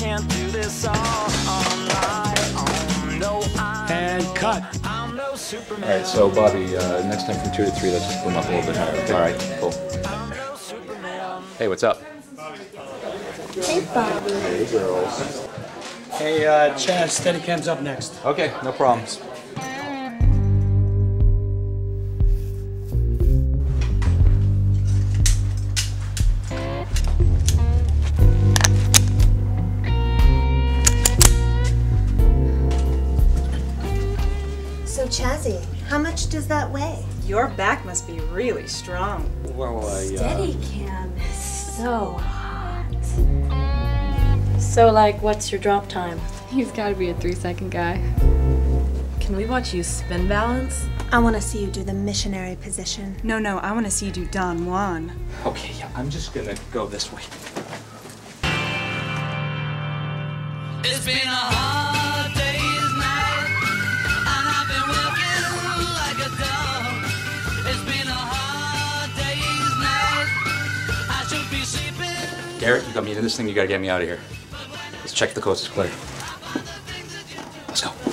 can't do this all on my own. No, I'm And no- cut. I'm no Superman. All right, so Bobby, uh, next time from two to three, let's just boom up a little bit higher. Okay? All right, cool. I'm no Superman. Hey, what's up? Hey, Bobby. Hey, girls. Hey, uh, Chaz, Steadicam's up next. Okay, no problems. So, Chazzy, how much does that weigh? Your back must be really strong. Well, I, uh, Steadicam is so hot. So, like, what's your drop time? He's gotta be a three second guy. Can we watch you spin balance? I want to see you do the missionary position. No, no, I want to see you do Don Juan. Okay, yeah, I'm just gonna go this way. It's been a Garrett, you got me into this thing, you gotta get me out of here. Let's check the coast is clear. Let's go.